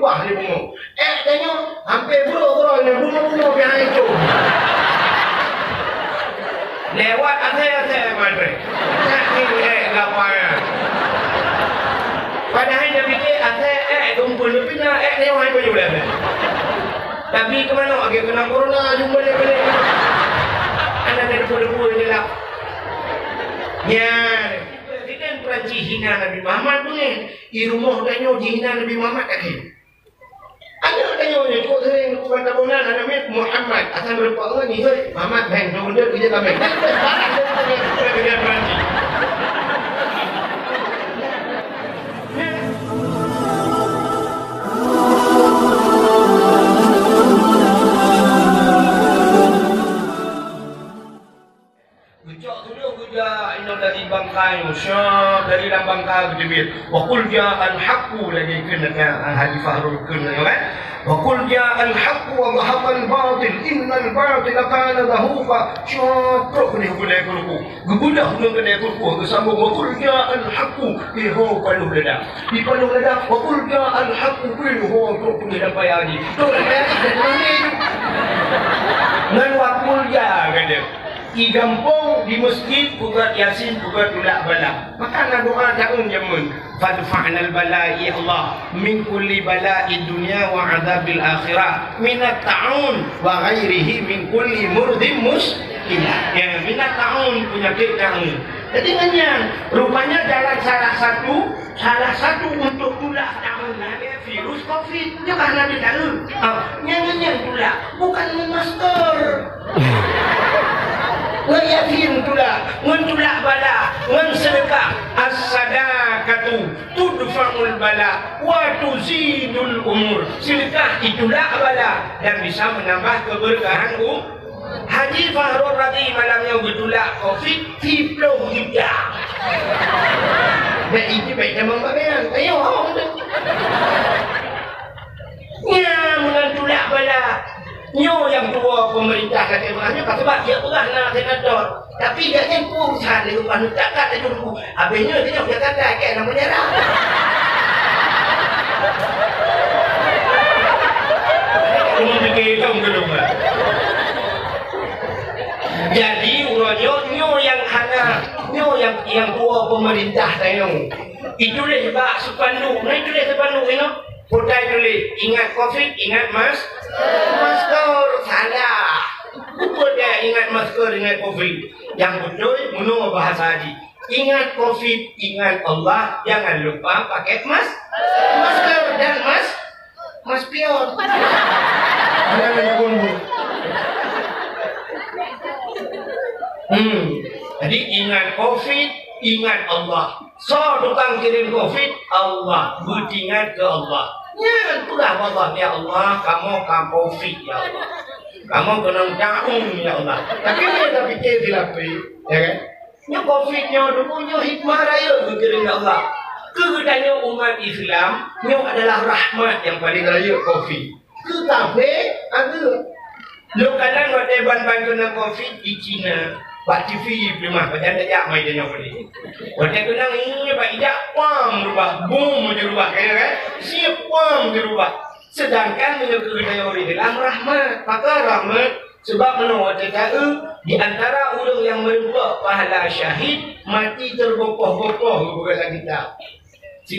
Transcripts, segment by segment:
buah dia bunga. Eh tanya, hampir bro-bro ni bunga-bunga yang itu. Lewat atas-atas matre. Tak ni eh lapar. Padahal dia fikir atas eh tumpul lebih nak eh lewat baju dah. Tapi ke mana lagi kena corona jumpa dia balik. Anak ada debu-debu je lah. Ya, Perancis hina Nabi Muhammad tu ni. Di rumah tanya hina Nabi Muhammad tak ni. Ada tanya ni, cuba sering kuat tabunan ada mit Muhammad. Asal berupa ni, Muhammad bang, tu dia kerja kami. Barang dia Presiden Perancis. Bangkai. Syah dari dalam bangkai gedebit wa qul ja'al haqqu lagi kena ahli fahrul kena kan? Wa qul ja'al haqqu wa dhahaqal batil. Innal batila kana zahuqa syah teruk ni boleh kuku gebudah mun kena kuku kesambung wa qul ja'al haqqu. Bi ho palu ledak. Di palu ledak. Wa qul ja'al haqqu. Bi ho teruk ni dapat hari tu dah payah ni. Ngan wakul ya kata di kampung, di masjid, buka yasin, buka tulak bala. Maka nak doa tahun jamun. Fadfa'nal bala'i Allah min kulli bala'i dunia wa adabil akhirah. Minat ta'un wa ghairihi min kulli murdim muskilah. Ya, minat ta'un penyakit ta'un. Jadi nganyan, rupanya jalan salah satu, salah satu untuk tulak tahun ada virus COVID. Dia kan Nabi tahu. Oh, nyanyi tulak, bukan masker. Ngayafin tula, ngentulak bala, ngensedekah as-sadaqatu tudfa'ul bala. Wa tuzidul umur. Sedekah itulah bala. Dan bisa menambah keberkahan um. Haji Fahrul Radhi malamnya bertulak COVID Tiploh juga Dan ini baik nama bagian Ayo, awak. Ya, mengantulak bala Nyo yang tua pemerintah kata berani kata sebab dia perah nak senator. Tapi dia kan pusat dia rumah tak kata dulu. Habisnya dia nak kata kan nama dia lah. Cuma fikir hitam ke rumah. Jadi urutnya nyo yang hana nyo yang yang tua pemerintah tayung. Itu dia sebab sepanduk. Nah itu dia sepanduk you know. Putai tulis, ingat COVID, ingat mas. Masker, salah. Putai ingat masker, ingat COVID. Yang betul, menurut bahasa haji. Ingat COVID, ingat Allah. Jangan lupa pakai mas. Masker dan mas. Mas pion. Hmm. Jadi ingat COVID, ingat Allah. So tukang kirim COVID, Allah. Beringat ke Allah. Ya, itulah Allah ya Allah, kamu kamu fit ya Allah. Kamu kena daun ya Allah. Tapi dia tak fikir silapi, ya kan? Nya covid nya dulu nya hikmah raya kekirin ya Allah. Kegetanya umat Islam nya adalah rahmat yang paling raya covid. Tetapi ada Lu kadang ada ban-ban kena covid di China Pak TV memang macam tak jak main dia boleh. Macam tu nang ini Pak Ijak pam berubah boom je berubah kaya kan. Siap pam je berubah. Sedangkan menyukai kedai orang dalam rahmat. Maka rahmat sebab menurut TKE di antara orang yang merupakan pahala syahid mati terbopoh-bopoh bukan lagi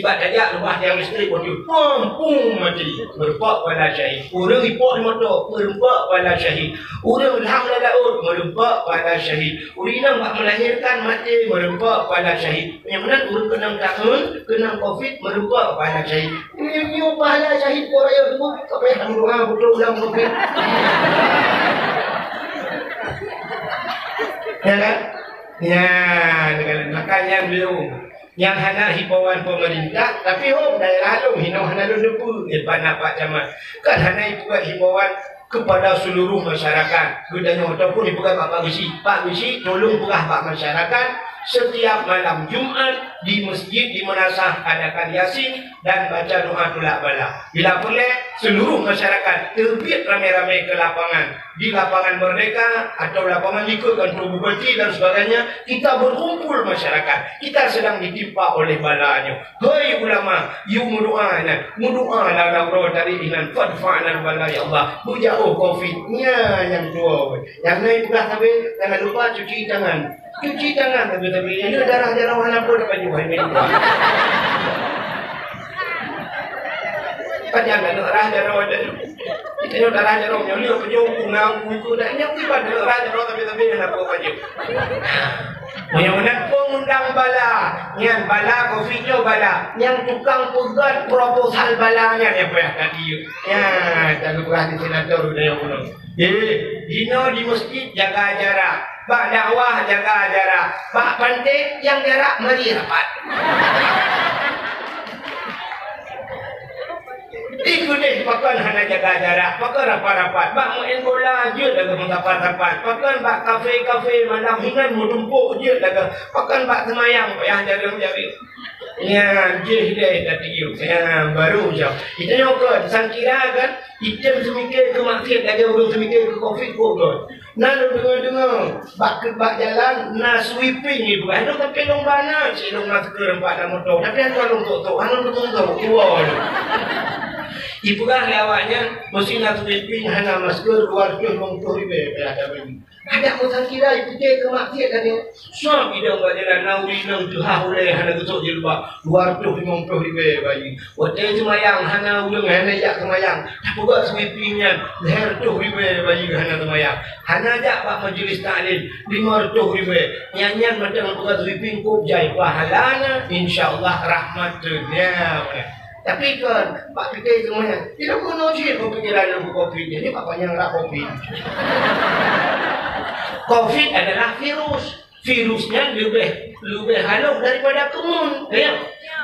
tak. Sebab dajak rumah yang mesti pun dia pum pum mati merempak pada syahid. Orang ipok di motor merempak pada syahid. Orang lahang dah laut merempak pada syahid. Orang nak buat melahirkan mati merempak pada syahid. Yang mana orang kena tahun kena covid merempak pada syahid. Ini ini pahala syahid kau raya tu tak payah kamu doa betul ulang covid. Ya kan? Ya, dengan makanya beliau yang hana himbauan pemerintah tapi oh daerah lalu hina hana lu depu depan apa jaman kan hana itu buat himbauan kepada seluruh masyarakat. Kedanya ataupun dipegang Pak Bisi Pak Bisi tolong pegah Pak masyarakat setiap malam Jumat di masjid di Manasah adakan Yasin dan baca doa tulak bala. Bila boleh seluruh masyarakat terbit ramai-ramai ke lapangan. Di lapangan Merdeka atau lapangan ikutkan Bupati dan sebagainya kita berkumpul masyarakat. Kita sedang ditimpa oleh balanya. Hei ulama you dan berdoa dalam roh dari inan fadfa'na bala ya Allah. Bujauh covidnya yang tua yang naik belah tapi jangan lupa cuci tangan cuci tangan tapi tapi ini darah darah mana pun dapat juga ini. Panjang kan darah darah ada. Kita ni darah darah punya ni apa jauh punang buku dah ni apa pada darah darah tapi tapi nak apa baju. Yang mana pengundang bala, yang bala covidnya bala, yang tukang pegat proposal balanya ni apa yang tadi. Ya, tak lupa di senator dah yang pulang. Dino di masjid jaga jarak. Bak dakwah jaga jarak. Bak pantik yang jarak mari rapat. Ikut deh pakan hana jaga jarak. Pakan rapat-rapat. Bak main bola je daga mengapat-rapat. Pakan bak kafe-kafe malam hingan mudumpuk je daga. Pakan bak semayang payah jaring-jaring. Ya, je dia tadi you. Ya, baru je. Kita yang ke sangkira kan, kita semikir ke maksiat aja urus semikir ke covid pun. Nak dengar-dengar. Bak ke bak jalan Nak sweeping bukan. Ada tapi long bana Cik long nak ke rempat dalam motor. Tapi ada long tok-tok. Ada long tok-tok Keluar Ibu kan lewatnya Mesti nak sweeping. Hana masker Luar tu long tok ribe Ada bagi ada orang kira itu dia ke maksiat kan dia. Suam kita buat jalan nawi nang tuha oleh hana kutuk je lupa. Luar tu lima puluh ribu bayi. Waktu semayang hana ulung hana jak semayang. Tak buat sweepingnya. Leher tu ribu bayi hana semayang. Hana jak pak majlis ta'lil lima ratus ribu. Nyanyian macam buat sweeping kup jai pahalana. InsyaAllah rahmat dunia. Tapi kan, Pak fikir semuanya, tidak guna je kau fikiran lembu kopi. Jadi Pak panjang lah kopi. Covid adalah virus. Virusnya lebih lebih halus daripada kemun. Ya.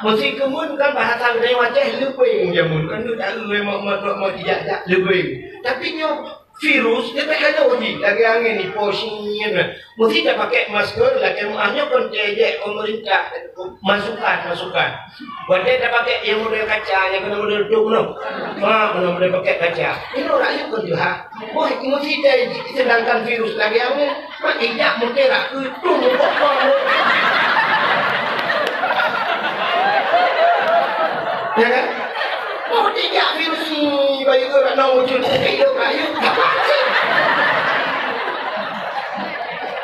Mesti kemun kan bahasa dari wajah lebih jamun. Kan tak memang mau mau tidak lebih. Tapi nyok virus dia tak ada lagi. Lagi angin ni. Kan mesti dah pakai masker lagi rumahnya pun jejek pemerintah masukan masukan. Buat dia dah pakai yang model kaca yang kena model duk no ha kena model pakai kaca. Ini orang yang pun juga wah mesti dah sedangkan virus lagi. Angin mak injak mungkin rak tu tu Ya kan? Oh, tidak virus ni bagi orang nak wujud hidup kayu.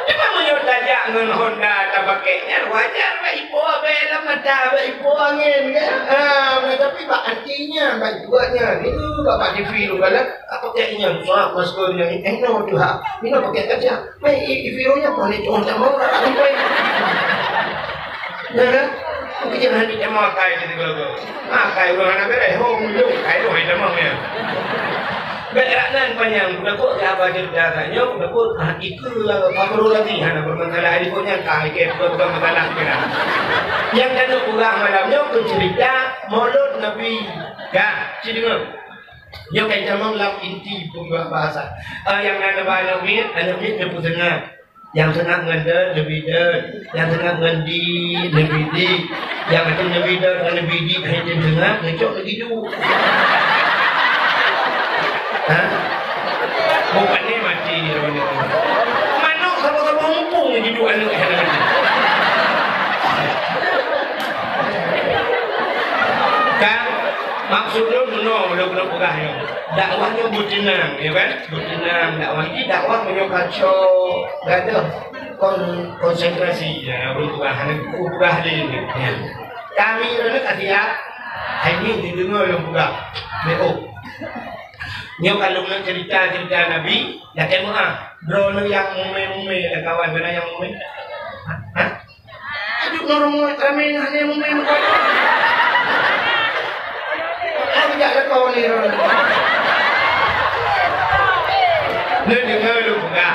Dia mau tajak dengan Honda tak pakainya wajar pak ibu apa yang mata pak ibu angin kan. Ah, tapi pak artinya pak jualnya itu bapak di film kalau apa kayaknya soal maskernya ini eh no tuh ini pakai kaca. Pak filmnya boleh cuma mau tak sampai. Ya Mungkin nanti dia makai gitu kalau Makai orang anak beres, oh muluk, kai tu hai demam ya. Beraknan panjang, berlaku dia baca darahnya, berlaku ah itu lah lagi hana bermasalah punya kai ke bukan masalah kira. Yang kena kurang malamnya pencerita mulut Nabi. Sini dengar. Yang lam inti pembuat bahasa. Uh, yang ada bahasa Nabi, Nabi dia pun dengar yang senang ngenda lebih dah yang senang ngendi lebih di. Yang ada lebih dah lebih di hanya dengar ngecok lagi tu. Ha? Bukan ni mati mana sama-sama mumpung dua anak yang ada kan maksudnya benar benar benar pegah ya. Dakwahnya butinang ya kan? Butinang dakwah ini dakwah punya kacau gak ada kon konsentrasi ya. Berubah ubah ini ya. kami ini kasih ya. Ini didengar yang buka BO Ni kalau nak cerita cerita Nabi, ya kamu ah, drone yang mume-mume ada kawan mana yang mume? Hah? Aduh, norong ramai hanya mume tak ada kawan ni. Dia dengar lu buka.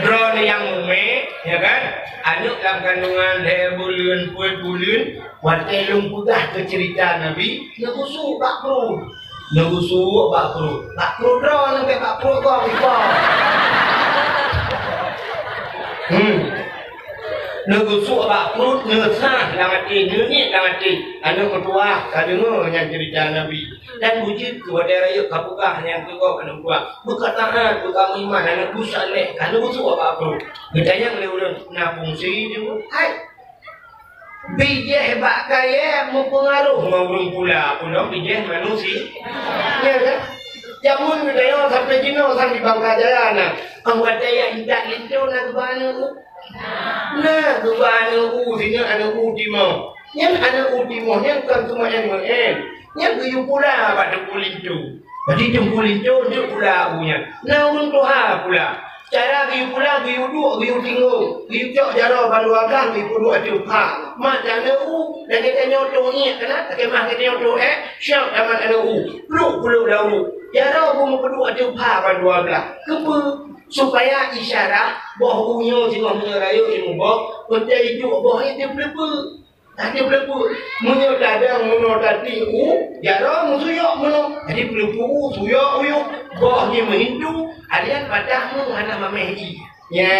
Drone yang ume, ya kan? Anak dalam kandungan leher bulan, puan bulan, waktu lu pugah ke cerita Nabi, dia busuk tak perlu. Dia busuk tak perlu. Tak perlu drone sampai tak perlu kau, kau. Hmm. Negusuk abak perut, ngesah dalam hati, ngenyit dalam hati. Anu ketua, kadengar yang cerita Nabi. Dan wujud kepada raya kapukah yang kegok anak buah. Buka tahan, buka iman, anak busak leh. Kalau busuk abak perut. Ketanya oleh orang nak fungsi je. Hai. Bijih hebat kaya mempengaruh orang pula. Pula bijih manusia. Ya kan? Jamun kita sampai jino sampai bangka jalan. Angkat daya indah itu nak kemana? Nah, dua u sini ada u timur. Yang ada u timur yang kan semua yang mengen. Yang kayu pula pada kulit tu. Jadi jempulin tu tu pula punya. Nah untuk ha pula. Cara kayu pula kayu dua kayu tinggal. Kayu cok jaro baru akan kayu dua tu ha. Mak ada u dan kita nyoto ni kena tak mah kita nyoto eh. Siap dapat ada u. Peluk peluk dah u. Pun kedua tu ha baru belah. Kepu supaya isyarat boh unyo si mah punya rayu si mubok kerja hidup ini dia berapa ada berapa munyo dadang munyo tadi u jaro musuyok munyo jadi berapa u suyok uyuk. Boh ni menghindu alian padah mu mana mamehi ya.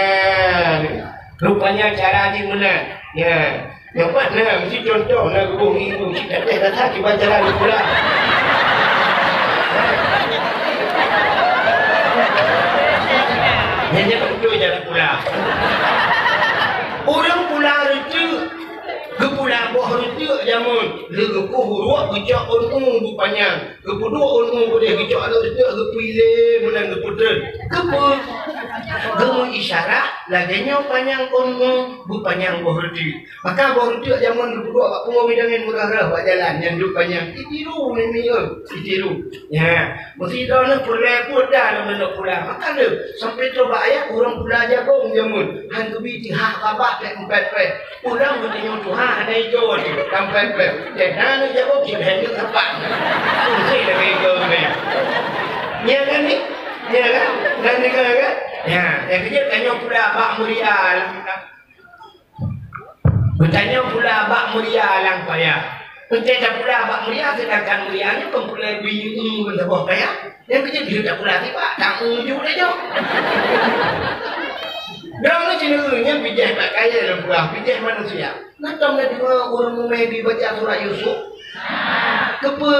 Rupanya cara di mana ya. Yang mana mesti contoh nak guru ibu. Kita dah tak kita jalan pula. Hanya betul jalan pula. Kepula itu jamun. Lega ku huruf kecak ungu rupanya. Kepuduk ungu boleh kecak ada itu kepilih menang kepudut. Kepu. Gemu isyarat laganya panjang ungu bupanjang buah itu. Maka buah itu jamun kepuduk apa pun bidangin murah-murah buat jalan yang rupanya. Itiru ni mi Itiru. Ya. Mesti dah nak pula pun dah nak pula. Maka le sampai tu ayat orang pula jagung jamun. Han kebi tihak babak dan empat Orang bertanya Tuhan ada itu ni sampai pe dan nana jawab dia hendak apa mesti dah bego ni ya kan ni ya kan dan ni kan ya yang kerja tanya pula abak mulia bertanya pula abak mulia lang payah Bertanya pula abak mulia sedangkan mulianya pun pula biyu pun sebuah payah yang kerja dia tak pula tiba tak unjuk dia jauh Dalam ni cenderungnya bijak tak kaya dalam pulang, bijak manusia. Nak dengar orang Mumedi baca surat Yusuf? Kepa?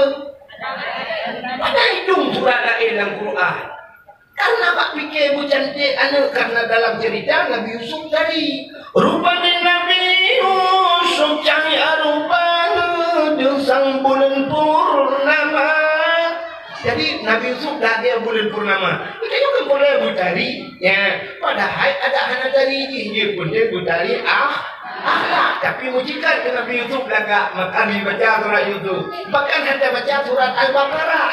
Ada hidung surat lain dalam Quran. Karena pak fikir ibu cantik anak karena dalam cerita Nabi Yusuf tadi. Rupanya Nabi Yusuf cari arupanya di sang bulan purnama. Jadi Nabi Yusuf dah dia bulan purnama. Kita juga boleh butari. Ya, padahal ada anak dari dia pun dia butari ah. Tapi mujikan ke Nabi Yusuf lagak maka baca surat Yusuf. Bahkan ada baca surat Al-Baqarah.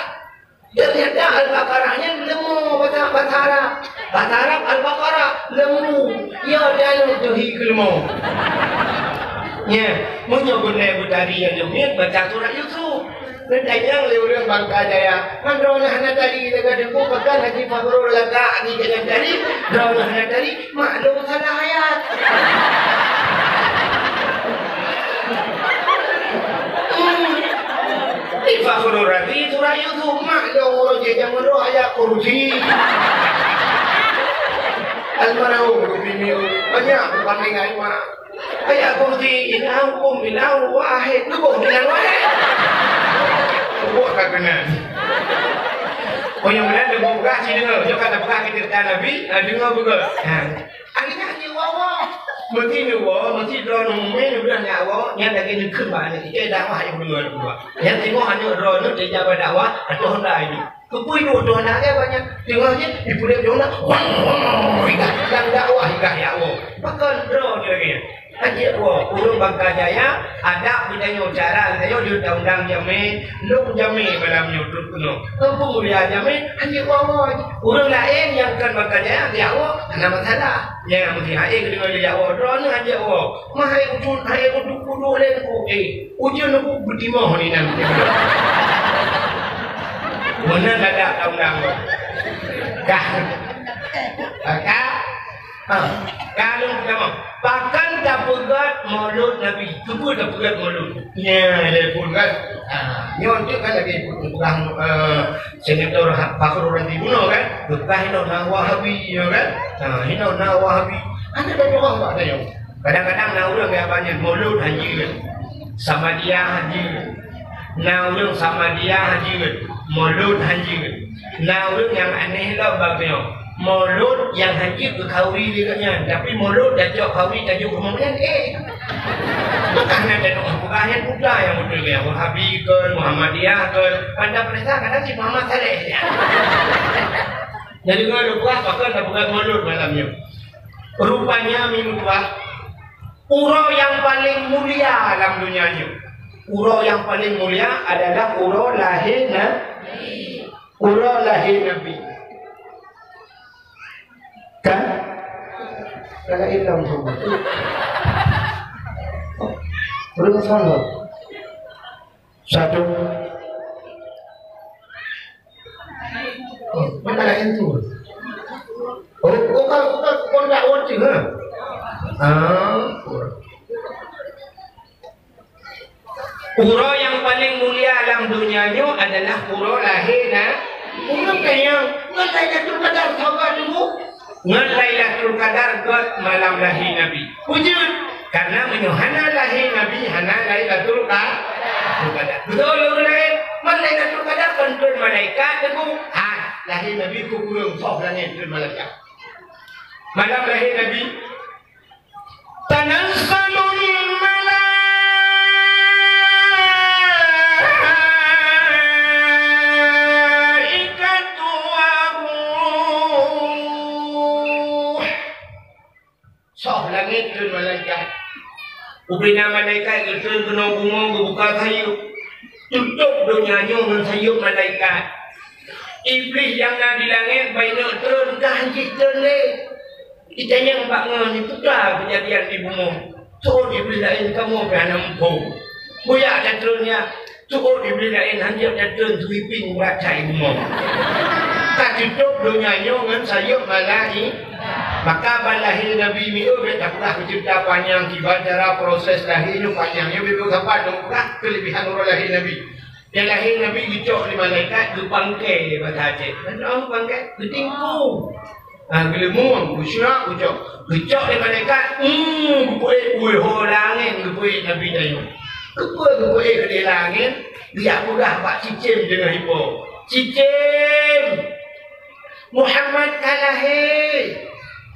Ternyata Al-Baqarahnya lemu bahasa bahasa Arab. Bahasa Arab Al-Baqarah lemu. Ya dan tuhi kelemu. Ya, menyebut butari yang demikian baca surat Yusuf. Sedangkan lewat bangka jaya, drone hana tadi lega deku bahkan haji Fakhrul lega ni dengan tadi drone hana tadi maklum salah Di Fakhrul Rabi surah Yusuf maklum orang jadi menurut ayat kursi. Almarhum ini banyak perbandingan mak. Ayat kursi ilahukum ilahu wahid. Lu dengan wahid buat kat kena. Oh yang mana dia buka sini dengar. Dia kata buka kita kata Nabi, uh, dengar buka. Ha. Akhirnya dia wawa. Mesti ni wawa, mesti dia nak main dia bilang ya wawa. Yang lagi ni kembang ni. Dia dakwah yang dengar buka. Yang tengok hanya roh ni dia jawab dakwah atau hendak ini. Kepui tu tu anak dia banyak. Tengok je, di pulau dia nak. Wah, yang dakwah hingga ya wawa. Bahkan roh dia lagi. Haji wa urung bangka jaya ada bidanya cara saya di undang-undang jami lu jami pada menyudut kuno kampung mulia jami haji wa wa urung lain yang kan bangka jaya dia wa ada masalah. Ya mesti haji dengan dia wa drone haji wa mah hai ujun hai kudu kudu len ku eh ujun ku budimo ni nanti mana ada undang kah kah kalau pertama Bahkan tak pegat mulut Nabi. Cuba tak pegat mulut. Ya, pun kan. Ha, ni orang kan lagi perang uh, senator Fakhrul Razi Buno kan. Bekah hina nak wahabi ya kan. Ha, hina nak wahabi. Ada dah orang tak ada yang. Kadang-kadang nak orang yang banyak mulut haji kan. Sama dia haji kan. Nak orang sama dia haji kan. Mulut haji kan. Nak orang yang aneh lah bagnya. Mulut yang haji ke kawi dia katnya. Tapi mulut dah jauh kawi dah jauh kemudian eh. Bukan ada doa bukan yang muda yang betul ya. Wahabi ke, Muhammadiyah ke. Anda perintah kadang si Muhammad Saleh. Jadi kalau buah, maka dah bukan mulut malamnya. Rupanya buah, Uro yang paling mulia dalam dunia ini. Uro yang paling mulia adalah uro lahir Nabi. Uro lahir Nabi. Kan? Kalau ilmu semua. Belum salah. Satu. Oh, mana lain tu? Oh, kau kau kau kau tak watch ke? Ah. Uro yang paling mulia dalam dunia ni adalah uro lahir nah. Uro yang ngelai Lailatul Qadar sahabat dulu. Ngan Lailatul Qadar got malam lahir Nabi. Hujur. Karena menyuhana lahir Nabi, hana Lailatul Qadar. Betul lah kan? Man Lailatul Qadar kontrol malaikat itu. Ha, lahir Nabi ku kurung soh lah ni malaikat. Malam lahir Nabi. Tanah sanun. Soh langit tu malaikat. Ubina malaikat itu kena bunga buka kayu. Tutup dunia dengan sayup malaikat. Iblis yang ada di langit banyak turun ke hanjit terleh. Kita yang ngah ni tukar kejadian di bumi. Tuh dibeli lain kamu kerana empuk. Buya dan turunnya. Tuh dibeli lain hanya dan turun sweeping baca bumi. Tak cukup dunia dengan sayup malahi. Maka balahir Nabi Mi'u tak pernah mencipta panjang tiba cara proses lahirnya panjang. Yang lebih berapa dongkrak kelebihan orang lahir Nabi. Yang lahir Nabi dicok di malaikat, dia pangkai dia pada. Dan orang pangkai, dia tingkung. Ha, bila muang, bersyurak, ucap. Kecak dia malaikat, hmm, kupuik, kuih ho langit, kupuik Nabi Dayu. Kupuik, kupuik ke dia langit, dia mudah pak cicim dengan hipo. Cicim! Muhammad kalah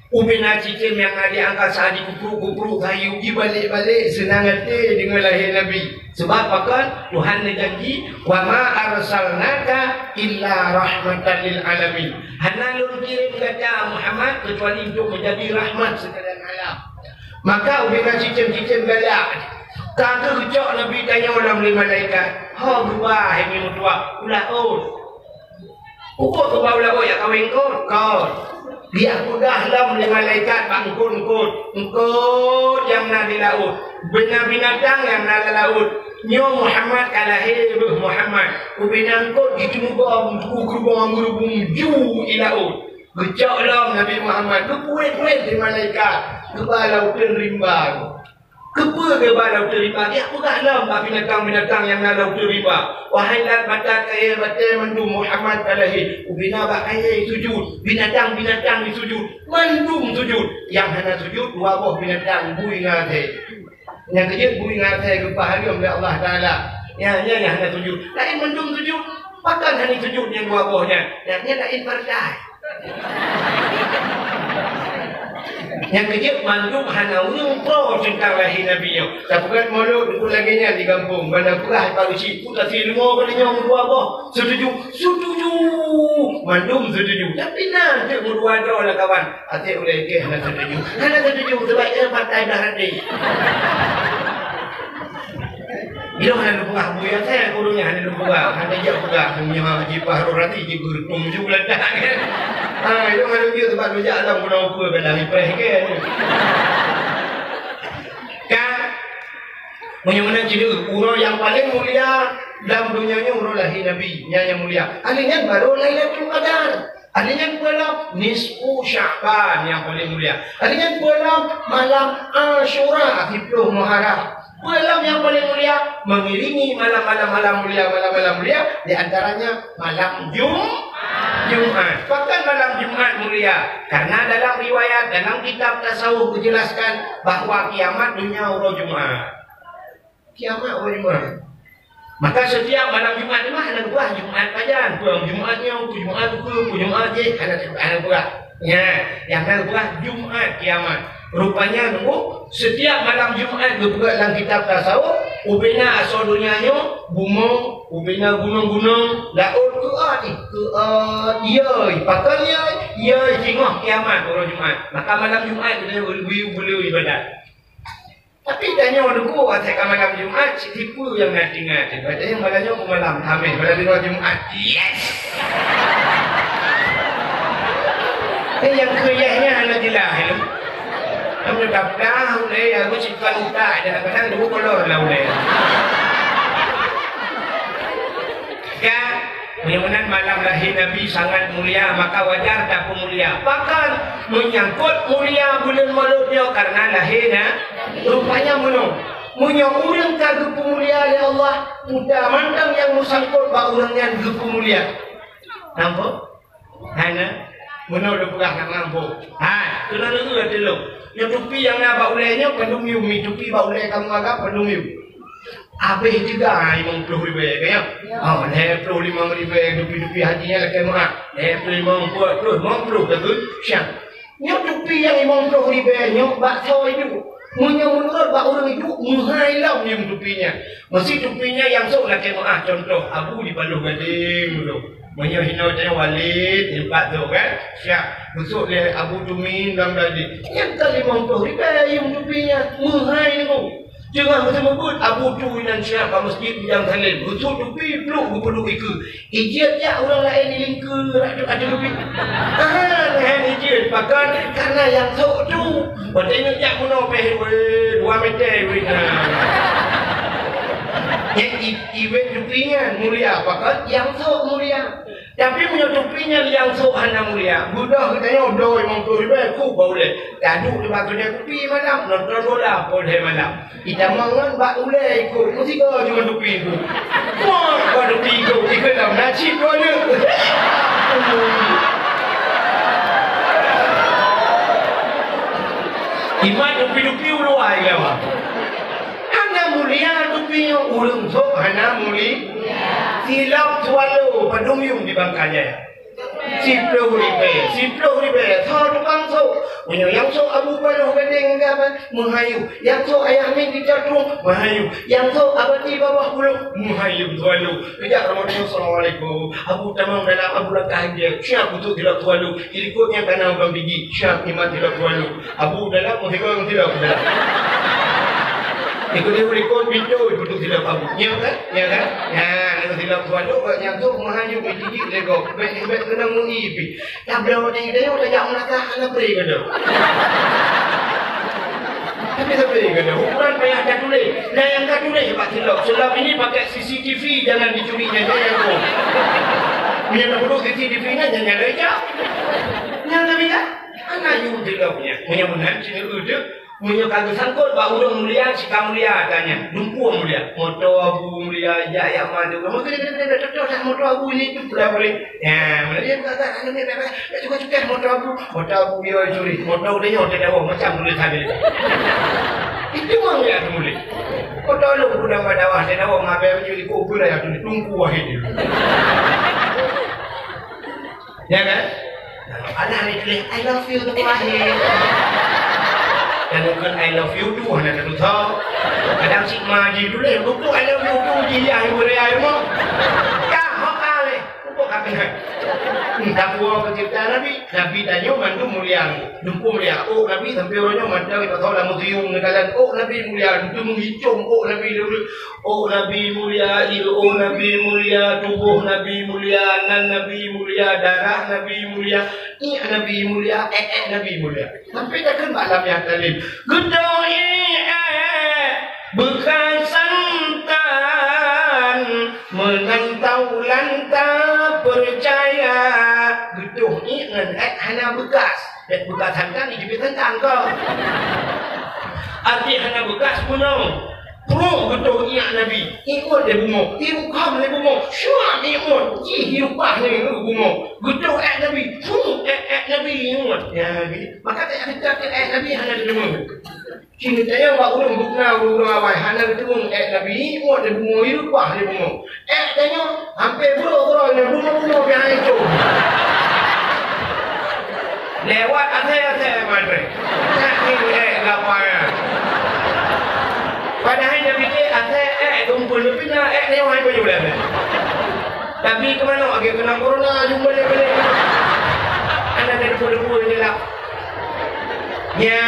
Ubina cicim yang ada angkasa di kupruk-kupruk kayu pergi balik-balik senang hati dengan lahir Nabi. Sebab apa Tuhan janji wa ma arsalnaka illa rahmatan lil alamin. Hana lun kirim kata Muhammad kecuali untuk menjadi rahmat sekalian alam. Maka ubina cicim-cicim galak. Kata kecok Nabi tanya orang lima malaikat. Ha berubah ini mutua. Ulah oh. Pukul tu bau lah ya kawin kau. Kau. Dia mudah lah oleh malaikat bangkun kut. Engkau yang nak di laut. Bina binatang yang nak di laut. Nyo Muhammad kalahir Muhammad. Ubina kut itu muka buku kerubung kerubung ju di laut. Gecok lah Nabi Muhammad. Tu kuit-kuit di malaikat. Kepala utin rimba. Kepa ke balau terima? Dia bukan lah binatang-binatang yang nak laut terima. Wahai lat mata kaya batal mendum Muhammad alahi. Ubina bak kaya sujud. Binatang-binatang di sujud. Mendum sujud. Yang hana sujud, dua binatang bui ngatai. Yang kerja bui ngatai ke pahalium oleh Allah Ta'ala. Yang yang yang hana sujud. Lain mendum sujud. Pakan hanya sujud yang dua. Yang dia lain berdai. Yang kerja mandum hana pro tentang lahir Nabi yang. Tak bukan mulut itu lagi nya di kampung. Mana pula kalau si putar si lima kali nya dua apa? Setuju, setuju. Mandum setuju. Tapi nanti berdua ada lah kawan. Hati boleh ke hana setuju. Hana setuju sebab dia partai dah hati. Bila hana lupa ya saya kurunya hana lupa hana jauh juga hanya jipah rorati jigur tum juga dah. Ha, itu hana dia sebab dia alam pun apa pada lipai kan. Kan? Bagaimana cerita urang yang paling mulia dalam dunia ni lahir Nabi yang yang mulia. Alihnya baru Lailatul Qadar. Alihnya pula nisfu Sya'ban yang paling mulia. Alihnya pula malam Ashura 10 Muharram. Malam yang paling mulia mengiringi malam-malam malam mulia malam-malam mulia di antaranya malam Jumat. Jumat. Bahkan malam Jumat mulia. Karena dalam riwayat, dalam kitab tasawuf dijelaskan bahawa kiamat dunia Allah Jumat. Kiamat Allah Jumat. Maka setiap malam Jumat ni mana buah Jumat kajian. Buang Jumatnya, ku Jumat ku, ku Jumat je. Ada ada buah. Ya, yang ada buah Jumat kiamat. Rupanya nunggu setiap malam Jumat berbuat dalam kitab tasawuf, ubina asal dunianya, bumung, ubina gunung-gunung, laut ke ni, ke dia, pakalnya, ya tengok kiamat orang Jumat. Maka malam Jumat kita boleh ibadat. Tapi tanya orang dulu Asyik malam Jumat Si tipu yang nak ingat Baca yang malamnya aku malam Amin Pada hari Jumat Yes Eh yang keriahnya Anak jelah dah dah Ulai Aku simpan utak Kadang-kadang dulu kolor lah Ulai Kan Mudah-mudahan malam lahir Nabi sangat mulia. Maka wajar tak pun mulia. Bahkan menyangkut mulia bulan malut dia Karena lahirnya Rupanya menung. Munya orang tak gepu mulia ya Allah Mudah mandang yang musangkut Bak orang yang gepu mulia. Nampak? Hana Menung dia pegang nak nampak Ha, kena dengar dulu Yang tupi yang nak bak ulainya Pendumiu Mi tupi bak ulai kamu agak pendumiu Habis juga ha, imam puluh ribu ya. Oh, dah puluh lima ribu dupi-dupi hajinya lah kemah. Dah puluh lima puluh puluh lima puluh betul. Siang. Nyok dupi yang imam puluh ribu nyok bakso itu. Munya menurut bak orang itu muhai lah nyok dupinya. Mesti dupinya yang sok lah kemah. Contoh abu di baluh gading dulu. Munya hina tanya walid tempat tu kan. Siap. Besok dia abu tumin dan tadi. Yang kali lima puluh ribu yang dupinya muhai tu. Jangan macam apa Abu tu yang siap kat masjid yang salin. Betul dupi peluk gubernur ke. Ijat ya orang lain ni lingka ada dupi. Ah, lain ijat pakan karena yang sok tu. Padahal jak mono pe dua meter we. Yang event dupinya mulia pakan yang sok mulia. Tapi punya tupinya yang sok hana mulia. Budak katanya do memang tu ribe ku boleh. Dadu di batu dia kupi malam nonton bola boleh malam. Kita mangan bak ule ikut mesti kau cuma tupi itu. Wah, kau tupi itu ikut dalam nasi boleh. Iman tupi-tupi uluai lewa. Mulia tupi ulung sok hana mulia silap swallow padung di bangkanya. Siplo ribe, siplo ribe, thao tukang so, punya yang so abu palo gading gaban, muhayu, yang so ayah min di jatuh, muhayu, yang so abadi bawah bulu, muhayu tualu, kejak Ramadan Assalamualaikum, abu tamam dalam abu langkah dia, siap untuk tidak tualu, irikutnya tanah bang biji, siap imat tidak tualu, abu dalam, muhigang tidak. dalam. Ikut dia rekod video duduk silap abu. Ya kan? Ya kan? Ya, kalau silap tuan tu yang tu mahayu biji lego. Bet bet kena mungi pi. Tak berapa dia dia udah jangan nak apa dia kena. Tapi tak boleh kena. Ukuran payah kat tulis. Nah yang kat tulis Pak Silap. Silap ini pakai CCTV jangan dicurinya jangan tu. Dia nak duduk CCTV nya jangan leja. Yang tapi kan? Anak you silapnya. Punya benar sini udah punya kagak sangkut pak urung mulia si mulia tanya lumpuh mulia moto abu mulia ya ya madu kamu kena kena kena cocok sama moto abu ini tu boleh boleh ya mana dia kata anu ni bebas ya juga juga moto abu moto abu dia curi moto dia nyote dah macam boleh sambil itu mang ya tu boleh moto lu sudah pada wah dia dah ngabe curi kubur ya tu tunggu wah ini ya kan Anak ni tulis I love you tu wahid dan bukan I love you tu hanya satu tahu. Kadang si maji dulu ya, bukan I love you tu dia yang boleh air mau. Ya, hok ale. Bukan kata kan. Tak buat pencipta Nabi. Nabi tanya mandu mulia. Dumpu mulia. Oh Nabi sampai orangnya manda kita tahu lah muzium negara. Oh Nabi mulia. Itu menghicung. Oh Nabi dulu. Oh Nabi mulia. Oh Nabi mulia. Tubuh Nabi mulia. Nan Nabi mulia. Darah Nabi mulia. Ini Nabi mulia. Eh eh Nabi mulia. Sampai dah kan malam yang talim. Gedung eh bukan santan menentau lantah percaya dengan eh hanya bekas dan bekas santan ini juga tentang arti hanya bekas punong Pro betul ingat Nabi. Ikut dia bunga. Ibu kam dia bunga. Syuak dia ikut. Cih hidup pah ni bunga. Betul eh Nabi. Pro eh eh Nabi ikut. Ya, maka tak ada kata eh Nabi hanya dia bunga. Cini tanya buat ulung bukna ulung awal. Hanya dia bunga eh Nabi ikut dia bunga. Hidup pah dia bunga. Eh tanya hampir bro-bro ni bunga-bunga yang itu. Lewat atas-atas matre. Tak ni eh lapangan. Padahal dia fikir asal eh kumpul tapi nak eh orang baju dah. Tapi ke mana okey kena corona jumpa dia balik. Ana ada dua-dua je lah. Ya.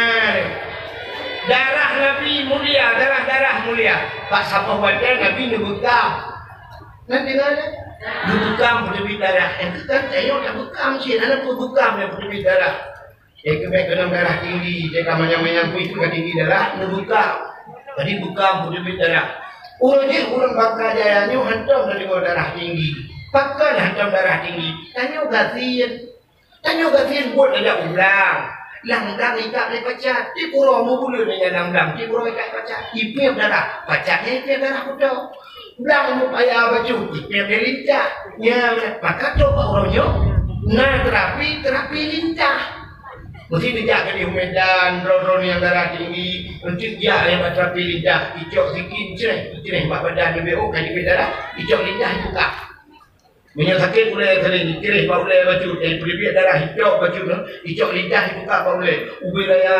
Darah Nabi mulia, darah-darah mulia. Pak siapa wajar Nabi ni bekam. Nanti ada. Dia bekam berdebit darah. Yang kita tengok tak bekam sih. Ada pun bekam yang berdebit darah. Eh, kebek kena darah tinggi. Jika menyang-menyang pun itu tinggi darah. Dia bekam. Tadi bukan berdebit darah. Orang ni orang bangka jaya ni hantam dari darah tinggi. Pakai hantam darah tinggi. Tanya gasian. Tanya gasian buat ada ulang. Langgang ikat ni pacat. Di pura mu bulu ni yang langgang. Di pura ikat pacat. Ipim darah. Pacatnya ipim darah kuda. Ulang mu payah baju. Ipim dia lincah. Ya, maka coba orangnya. Nah terapi, terapi lincah. Mesti dia ke di Medan, drone yang darah tinggi, nanti dia yang baca pilih dah, icok sikit, cerah, cerah, buat badan lebih oh, kaji darah, icok lidah buka. Punya sakit boleh sering. Dikirih baru boleh baju eh peribit darah hijau baju tu hijau lidah dibuka baru boleh ubi raya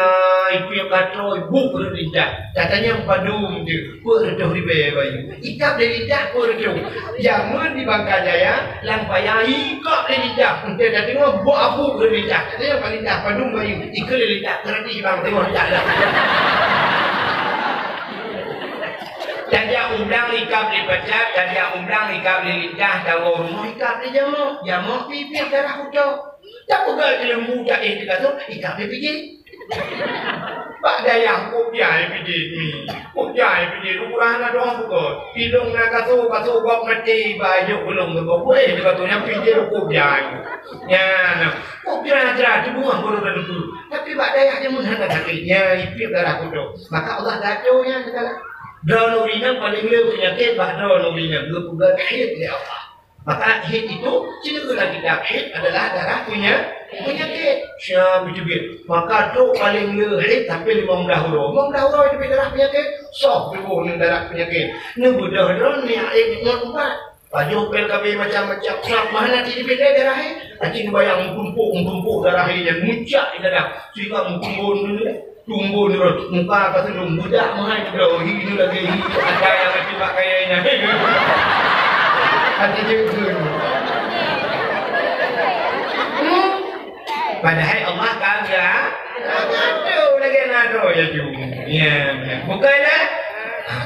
ibu yang katro ibu pun lidah. Katanya padum dia. Reduh ribe bayu ikap dari lidah pun reduh. Jangan di Bangka Jaya lang payah ikap dari lidah. Dia dah tengok buat apa dari lidah? Katanya paling lidah padum bayu ikut lidah kerana bang tengok lidah lah dan dia undang ikap di pecat dan dia undang ikap di lidah dawa rumah ikap di jamu. Jamu pipir darah kuda tak pegal ke lembu tak dia kata ikap di pijit Pak daya kok dia pijit ni kok dia pijit ukuran ada orang pukul. Hidung nak kasuh kasuh kok mati baju belum tu kok boleh dia kata yang pijit kok dia. Ya nah kok dia ada di bunga baru ada dulu tapi pak daya dia mun hendak sakitnya ipip darah kuda maka Allah dacunya segala Daun urina paling leu penyakit bah daun urina dua pegang hid ya Allah. Maka hid itu cerita lagi dah hid adalah darah punya penyakit. Syam itu biar. Maka tu paling leu hid tapi lima belas huruf. Lima belas huruf itu darah penyakit. Sok ribu ni darah penyakit. Ni budak daun ni air ni empat. Baju pel kabe macam-macam. Sok mana di beda darah hid. Acing bayang tumpuk tumpuk darah hid yang muncak di darah. Sehingga mengkumpul dulu tumbuh ni muka kata dum budak mahal bro ini lagi ada yang mesti pakai ini hati je hmm. Padahal Allah kagak Ngadu lagi ngadu ya tu Ya Bukanlah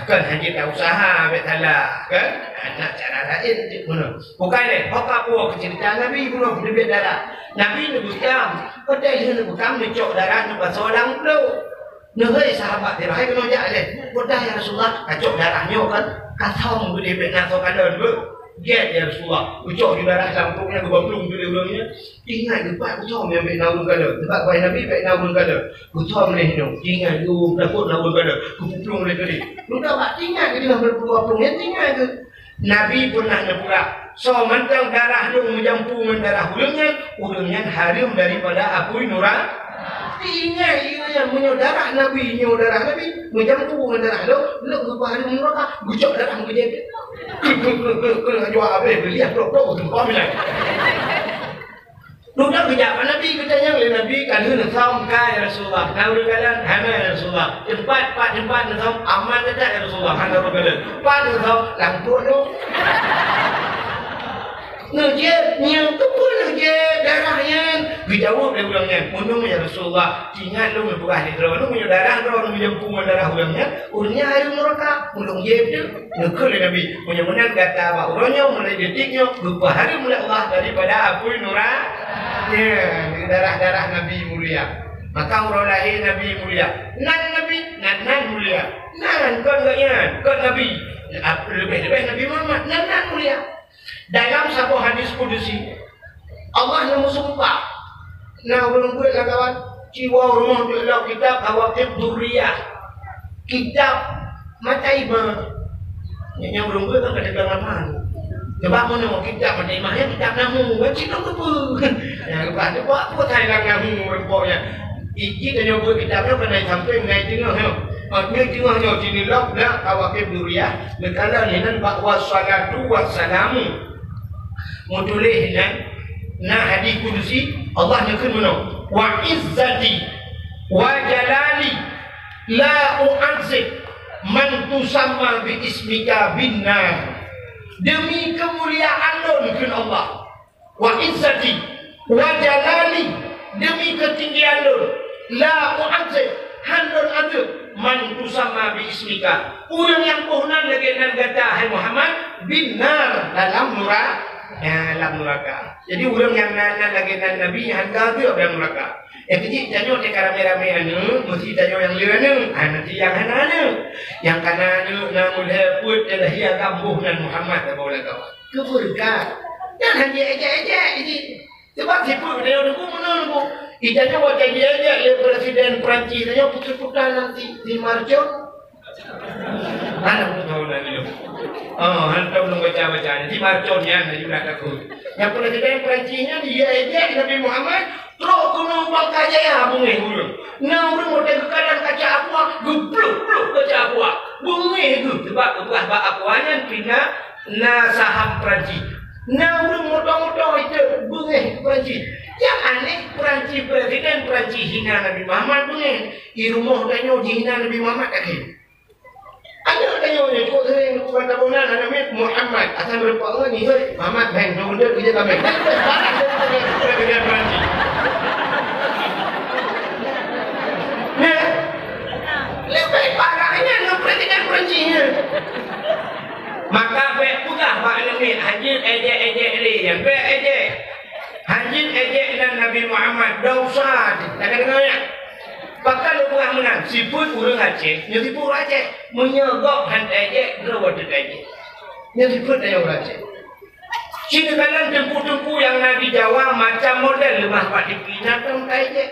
Kan hanya tak usaha Ambil salah Kan? Nak cara lain Bukan ni Bapak buah cerita Nabi Bunuh Nabi darah. Nabi ni bukan Kau tak ni bukan Mencok darah Nampak seorang pula. Nahai sahabat dia Hai kena jat dia Mudah ya Rasulullah Kacok darahnya kan? Katong boleh Bek nak tahu kanan Get ya Rasulullah Ucok di darah Lampungnya Gebamplung tu dia ulangnya Ingat lepas Ucok yang bek naun kada Tempat kau Nabi bek naun kada Ucok ni hidup Ingat tu Takut naun kada Kupuplung ni tadi. Lu dah buat tinggal ke Dengan berpuluh-puluh Yang tinggal ke? Nabi pernah nyepura So mantang darah lu Menjampu mendarah ulangnya Ulangnya harum daripada Apui nurah Ingat ia yang menyodara Nabi, menyodara Nabi, menjampu mendarah lo, lo lupa hari mereka, gucok darah menjadi. Kena jual apa? Beli apa? Pro, tu kau bilang. Lu dah kerja apa Nabi katanya oleh Nabi kan lu nasam kaya Rasulullah. Nah udah kalian hana Rasulullah. Tempat pak tempat nasam aman saja ya Rasulullah. Hana udah kalian. Pak nasam lampu lu. Ngejet, yang tu pun ngejet darahnya. Dijawab dia ulangnya. Munung ya Rasulullah. Ingat lu membuka ni terus. Lu punya darah. Lu punya punggung darah ulangnya. Ulangnya air mereka. Ulung je tu. Nekul ya Nabi. Punya menang kata apa. Ulangnya mulai detiknya. Lupa hari mulai Allah daripada apu nurah. Ya. Darah-darah Nabi mulia. Maka orang lahir Nabi mulia. Nan Nabi. Nan nan mulia. Nan kau ingat. Kau Nabi. Lebih-lebih Nabi Muhammad. Nan nan mulia. Dalam satu hadis kudusi Allah yang sumpah Nah belum gue kawan Jiwa rumah tu adalah kitab Awakib Durriyah Kitab Mata iba. Yang belum ber kan apa? Sebab mana mau kita mata iba yang kita namu. Baca dong apa? Ya lepas tu buat apa saya nak namu rempoknya. Iji kan yang kita kan kena sampai ngai tengah ha. Ngai tengah nyo sini lok dah kawak ke duriah. Nekala ni nan bak wassalatu wassalamu. Mutulih nan na hadis kudusi Allah nyekun mana? Wa izzati wa jalali la u'azib man tusamma bi ismika binnar demi kemuliaan lu Allah. Wa izzati wajalali demi ketinggian lu la u'adzib handun adu man tusama bi ismika. Urang yang pohnan lagi nan kata hai Muhammad binar dalam neraka ya dalam neraka jadi urang yang nan lagi nan nabi yang kafir dalam neraka Eh kecil janyo te karame-rame anu, mesti janyo yang liru anu, ah, nanti yang hana anu. Yang kana anu namul heput adalah hiya kambuh nan Muhammad apa boleh kau. Keburka. Dan hanya ejek-ejek ini. Sebab dia orang pun mana pun. Ijanya buat jadi aja le presiden Perancis saya putar-putar nanti di Marjo. Mana pun tahu nanti. Oh, hantar belum baca baca. Di Marjo ni juga tak tahu. Yang presiden Perancisnya dia aja Nabi Muhammad. Terus kuno bangka jaya bunga dulu. Nah, orang mau tengok kanan kaca apa? Gupluk, gupluk kaca apa? Bunga itu sebab bekas bak akuannya pindah na saham Perancis. Nah, orang muda-muda itu bunga Perancis. Yang aneh Perancis Presiden Perancis hina Nabi Muhammad bunga. Di rumah tanya hina Nabi Muhammad tak kira. Ada tanya ni, cukup sering bukan tabunan ada mit Muhammad. Asal berapa orang ni, Muhammad bang, nak benda kerja kami. Barang dia Presiden Perancis. Ya. Lebih parahnya dengan Presiden Perancisnya. Maka baik pula Pak Alamin Hajin ejek-ejek ni Yang baik ejek Hajin ejek dan Nabi Muhammad Dah usah Tak ya Bahkan lu pernah menang. Siput urung Aceh. Yang siput Aceh. Menyegok hantar ejek Berawat ejek. Yang siput dah orang Aceh. Cina kanan tempu-tempu yang Nabi Jawa Macam model lemah Pak Dipi Natang ejek.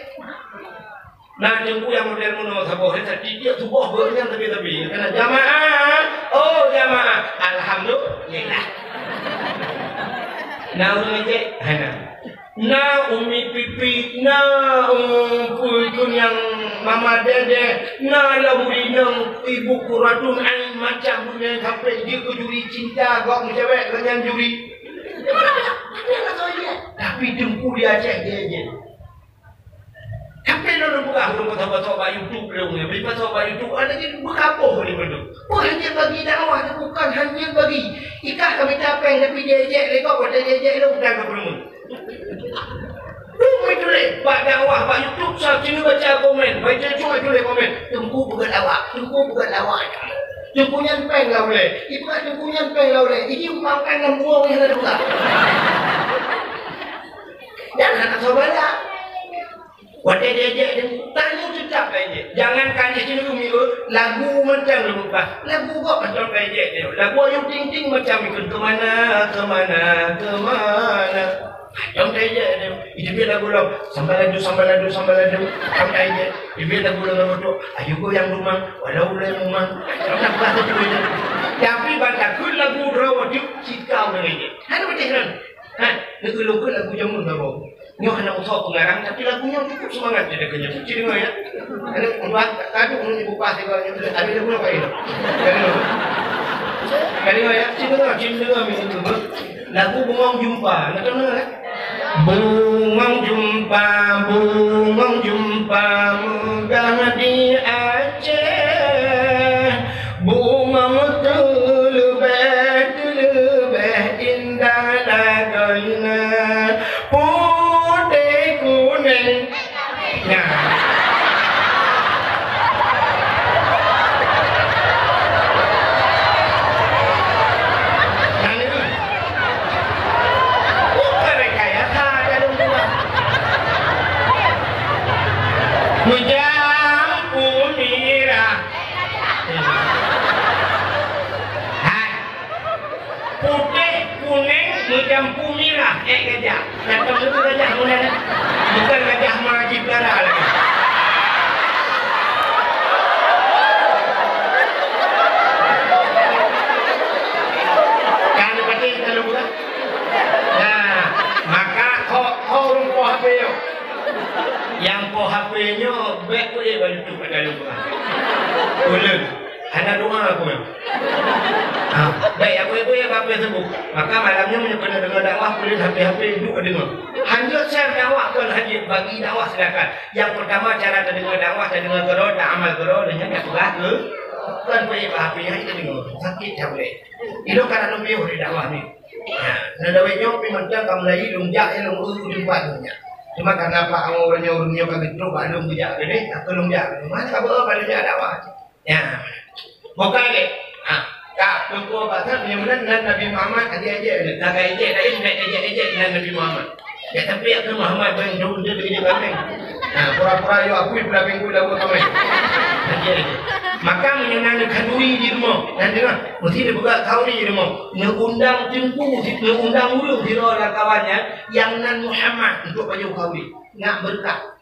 Nah, jengku yang model mono sabo heta dia tu boh bernya tapi tapi kena jamaah. Oh, jamaah. Alhamdulillah. Nah, umi je, hana. Nah, umi pipi, nah, um, yang mama dede, nah, laburi nang ibu kuratun ain macam punya sampai dia ke juri cinta kau cewek dengan juri. Tapi jengku dia cek dia je. Tapi lalu buka belum kata baca baju YouTube belum ya. Beli baca baju YouTube ada ni berkapuh ni belum. Oh hanya bagi dakwah bukan hanya bagi. Ikah kami tapeng tapi dia ejek lekok pada ejek lu bukan belum. Belum itu le. Pak dakwah pak YouTube saya sini baca komen. Baca cuma itu le komen. Tunggu bukan lawak. Tunggu bukan lawak. Tunggu yang peng lah boleh. Itu kan tunggu yang peng lah boleh. Ini umpamkan dengan buang yang ada pula. Jangan nak coba lah. Wadah dia dia dia tanya tetap aja. Jangan kanya sini umi lagu macam lu lupa. Lagu kok macam aja dia. Lagu yang ting ting macam ikut ke mana ke mana ke mana. Yang aja dia. Itu dia lagu lo. Sambal ladu sambal ladu sambal ladu. Sampai aja. Itu dia lagu lo lagu tu. Ayo go yang rumah. Walau le rumah. Nak bahasa tu dia. Tapi bantah kun lagu rawat tu cikau dengan dia. Ada macam mana? Ha, lagu jamun lagu. Ni hanya usaha pengarang tapi lagunya cukup semangat dia dengarnya. Cuci dengar ya. Ada buat orang ibu pas dia kalau ada lagu apa ini? Kali ya, cuci dengar, cuci dengar. Lagu bungong jumpa, nak tahu tak? Bungong jumpa, bungong jumpa, mudah di Aceh. Bungong tu lebih, lebih indah lagainya. jampu merah eh gajah datang dulu gajah mana bukan gajah maji pelara lagi eh balik tu pada lupa. Boleh. Hanya doa aku ya. Ha, baik apa apa ya apa sebut. Maka malamnya punya kena dengar dakwah boleh sampai-sampai duduk dengar. Hanya saya dakwah kan haji bagi dakwah silakan. Yang pertama cara terdengar dakwah dan dengar gero dan amal gero dan yang kedua ke kan boleh apa yang kita dengar. Sakit tak boleh. Itu karena lebih dari dakwah ni. Ha, nah dawainya memang kamu lagi lungjak yang lumbu jumpa dunia. Cuma karena Pak orang yang orangnya kami tu Pak Lung bijak gede, aku Lung jak. Mana kabar pada dia dakwah? Ya. Bukan ke? Ha, tak tunggu pasal yang mana dengan Nabi Muhammad aja aja ada. Tak kaya aja, tak ingat aja aja dengan Nabi Muhammad. Ya tapi aku Muhammad bang jauh dia begini kami. Nah, pura-pura yo aku pula minggu dah buat kami. Aja aja. Maka menyenangkan kandui di rumah. Dan dia mesti dia buka kauri di rumah. Ngundang tempu, ngundang ulu di rumah kawannya yang nan Muhammad untuk baju kauri. Nak berkah.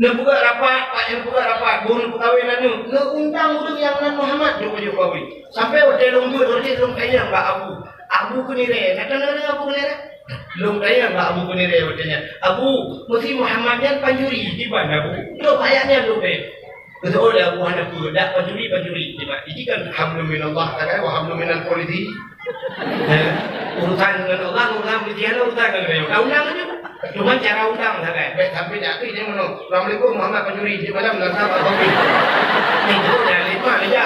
Nak buka rapat, pak yang buka rapat, bunuh perkahwinan ni. Nak undang ulu yang nan Muhammad untuk baju kauri. Sampai hotel lombu, hotel lombu kaya mbak Abu. Abu kunire, nak kenal dengan Abu kunire? Lom kaya mbak Abu kunire hotelnya. Abu, mesti Muhammadnya panjuri di mana Abu? Lo kayaknya lo kaya. Betul oleh Abu Hanafi dak pajuri pajuri tiba. Ini kan hamlu min Allah tak wa hamlu min al polisi. Urusan dengan Allah urusan politik ada urusan dengan dia. Kau undang aja. Cuma cara undang tak kan. Baik sampai dak ni dia mana. Assalamualaikum Muhammad pajuri di malam dan sama kau. Ni tu dah lima aja.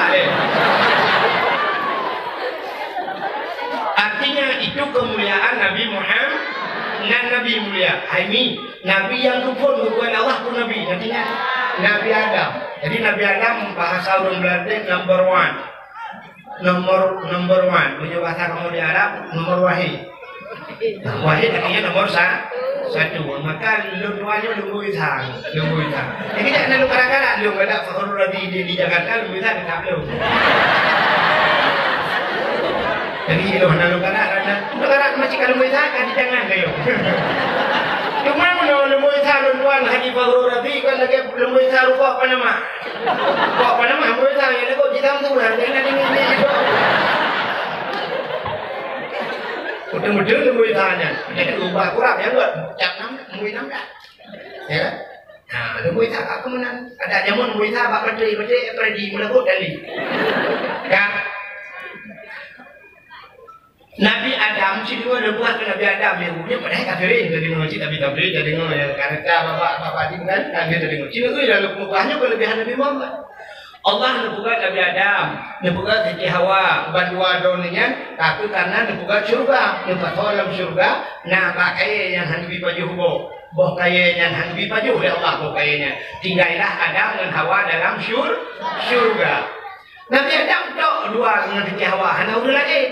Artinya itu kemuliaan Nabi Muhammad dan Nabi mulia. Ini Nabi yang kupon bukan Allah pun Nabi. Nantinya Nabi Adam. Jadi Nabi Adam bahasa orang Belanda number one. Nomor number one. Punya bahasa kamu di Arab nomor wahid. Wahid artinya nomor sa satu. Maka lu duanya lu bisa, lu bisa. Jadi jangan lu kadang-kadang lu ada fakir lagi di, di Jakarta lu bisa tetap lu. Jadi lu hendak lu kadang-kadang, lu kadang macam kalau bisa kan jangan kayo. Cuma mana lembu isa tuan haji Fahru Rabi kan lagi lembu isa rupa apa nama? Kok apa nama isa yang lagi kita tu lah jangan ini ini itu. Mudah-mudahan lembu isa nya. Jadi ubah kurang ya enggak? Jangan lembu isa dah. Ya. Nah, lembu isa aku menang. Ada jamun lembu isa bak menteri menteri pergi melakukan kali. Ya. Nabi Adam si dua dah buat ke Nabi Adam dia punya pada kafirin jadi mengaji Nabi Tabri jadi yang karena bapak bapak di kan kami jadi dengar. Cina tu dah mukanya kelebihan Nabi Muhammad. Allah nak buka Nabi Adam, nak buka Siti Hawa, bandua doninya, tapi karena nak buka syurga, nak buka dalam syurga, nak pakai yang hanbi baju hubo, boh kaya yang hanbi baju oleh Allah boh kayanya. Tinggallah Adam dan Hawa dalam syur syurga. Nabi Adam tak dua dengan Siti Hawa, hanya udah lagi.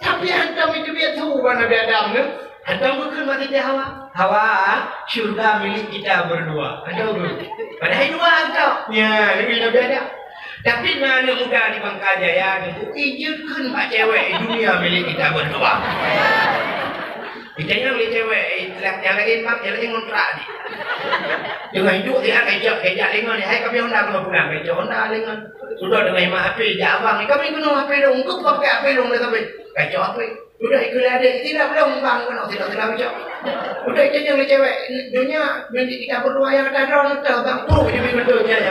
Tapi hantam itu tahu bahawa Nabi Adam ni. Hantam bukan mati dia Hawa. Hawa, syurga milik kita berdua. Ada urut. Padahal dua hantam. Ya, lebih Nabi Adam. Tapi mana muda di Bangka Jaya ni, ijirkan pak cewek dunia milik kita berdua. Kita yang milik cewek, yang lagi mak, yang lagi ngontrak ni. Dengan hidup dia kejap, kejap lengan ni. Hai kami honda kena pulang, kejap honda lengan. Sudah dengan imak api, jak abang ni. Kami kena api dong, kau pakai api dong tapi. Kacau api. Sudah ikut adik, tidak belum bang, kena tidak tidak kacau. Sudah itu yang cewek, dunia, milik kita berdua yang ada drone, bang. Tuh, jadi betul-betul.